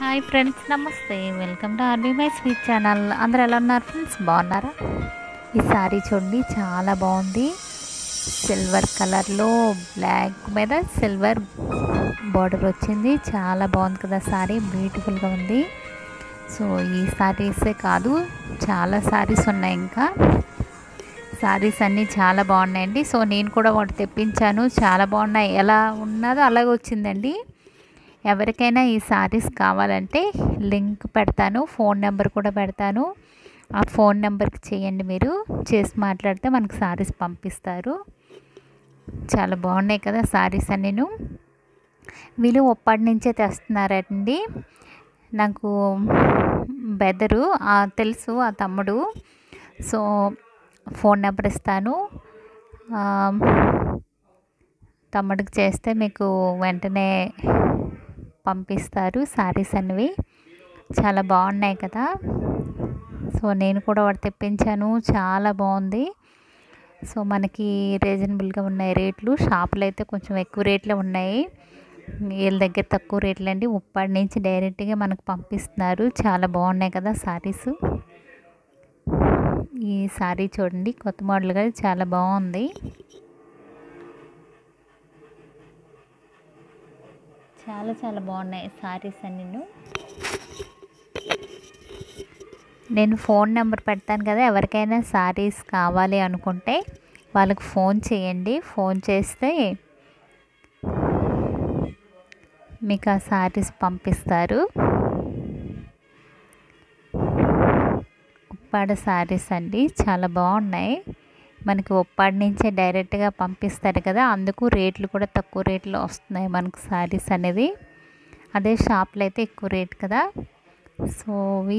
Hi friends నమస్తే. Welcome to RB my sweet channel. అందరు ఎలా ఉన్నారు ఫ్రెండ్స్? బాగున్నారా? ఈ సారీ చూడండి చాలా బాగుంది. సిల్వర్ కలర్లో బ్లాక్ మీద సిల్వర్ బార్డర్ వచ్చింది. చాలా బాగుంది కదా సారీ బ్యూటిఫుల్గా ఉంది. సో ఈ సారీసే కాదు చాలా సారీస్ ఉన్నాయి ఇంకా. సారీస్ అన్నీ చాలా బాగున్నాయండి. సో నేను కూడా ఒకటి తెప్పించాను. చాలా బాగున్నాయి. ఎలా ఉన్నదో అలాగే వచ్చిందండి. ఎవరికైనా ఈ సారీస్ కావాలంటే లింక్ పెడతాను ఫోన్ నెంబర్ కూడా పెడతాను. ఆ ఫోన్ నెంబర్కి చేయండి మీరు చేసి మాట్లాడితే మనకు సారీస్ పంపిస్తారు. చాలా బాగున్నాయి కదా సారీస్ అన్నీను. వీళ్ళు ఒప్పటి నుంచే తెస్తున్నారండి నాకు బెదరు తెలుసు ఆ తమ్ముడు. సో ఫోన్ నెంబర్ ఇస్తాను. తమ్ముడికి చేస్తే మీకు వెంటనే పంపిస్తారు శారీస్ అనేవి చాలా బాగున్నాయి కదా. సో నేను కూడా వాడు తెప్పించాను. చాలా బాగుంది. సో మనకి రీజనబుల్గా ఉన్నాయి రేట్లు. షాపులు అయితే కొంచెం ఎక్కువ రేట్లే ఉన్నాయి. వీళ్ళ దగ్గర తక్కువ రేట్లు అండి. ఉప్పాడి నుంచి డైరెక్ట్గా మనకు పంపిస్తున్నారు. చాలా బాగున్నాయి కదా శారీస్. ఈ శారీ చూడండి. కొత్త మోడల్గా చాలా బాగుంది. చాలా చాలా బాగున్నాయి సారీస్ అన్నీ నేను ఫోన్ నెంబర్ పెడతాను కదా ఎవరికైనా సారీస్ కావాలి అనుకుంటే వాళ్ళకి ఫోన్ చేయండి. ఫోన్ చేస్తే మీకు ఆ సారీస్ పంపిస్తారు. ఉప్పాడ సారీస్ అండి చాలా బాగున్నాయి. మనకి ఒప్పాడి నుంచే డైరెక్ట్గా పంపిస్తారు కదా అందుకు రేట్లు కూడా తక్కువ రేట్లో వస్తున్నాయి మనకు శారీస్ అనేది. అదే షాప్లో అయితే ఎక్కువ రేట్ కదా. సో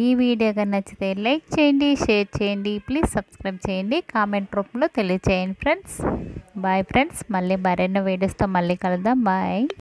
ఈ వీడియో కానీ నచ్చితే లైక్ చేయండి షేర్ చేయండి ప్లీజ్ సబ్స్క్రైబ్ చేయండి. కామెంట్ రూపంలో తెలియచేయండి ఫ్రెండ్స్. Bye friends. మళ్ళీ మరెన్నో వీడియోస్తో మళ్ళీ కలుద్దాం. బాయ్.